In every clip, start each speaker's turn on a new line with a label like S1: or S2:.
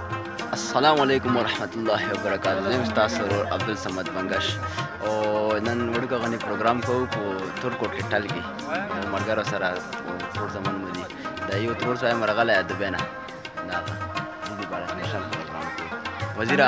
S1: السلام علیکم ورحمت الله وبرکاته زه تاسو ورور عبدالصمد بنګش او نن وړوکه غني پروګرام کوو په تورکوټ کې ټل کې مرګرو سره تور زمون مو دي دا یو تور سره مرغله د بینه دا دې بارے نشم پروګرام کوو
S2: وزیره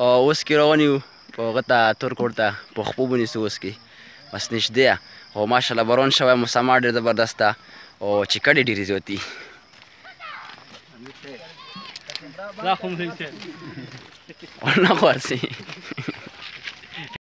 S1: او اوس کې روان یو په هغه ته تور کور ته په خپو ونیسو اوس کې بس نږدې یه خو ماشاءالله برون شوی مسما ډېر زبردست ده او چې کډې ډېرې زیاتي لا خو مې نه خورسي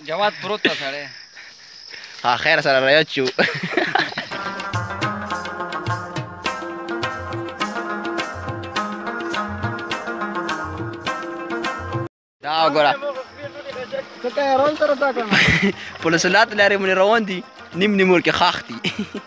S1: جواد
S2: پروت ده سړی
S1: ها خیر سره رایت شو دا وګوره
S2: ته تیارول تر تا کنه پولیس لات
S1: لري مونږ روان دي نیم نیمور کې خاخ دي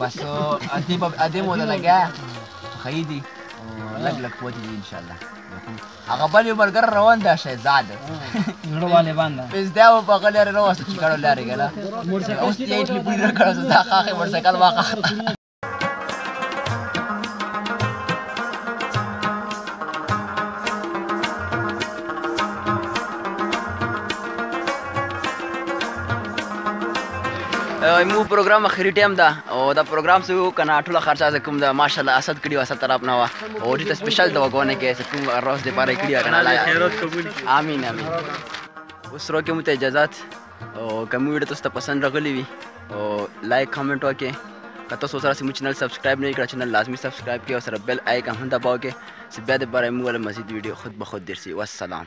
S1: بس ادي باب ادي مو لګا خيدي لګ لګ پوتې ان شاء الله هغه بل یو برګر روان ده شهزاد
S2: زړه والے باندې
S1: پس دا و په غلې روان چې کړه لارې ګلا اوس یې ټلیفون راکړ دا خاخه ورسکل واخه مو پروګرام اخري ټایم دا او دا پروګرام سو کنه ټول خرچه ز کوم دا ماشاءالله اسد کړي واسه طرف نه وا او دې سپیشل دا وګونه کې سه کوم روز دې پاره کړي کنه الله
S2: خیرات قبول
S1: امين امين اوس روکه مت اجازه او کوم ویډیو تاسو ته پسند راغلی وي او لایک کمنټ وکړئ که تاسو سره سمو چینل سبسکرایب نه کړئ چینل لازمي سبسکرایب کړئ او سره بیل آیکن هم دباو کړئ چې بیا د باره موږ مزید ویډیو خود به خود درسي والسلام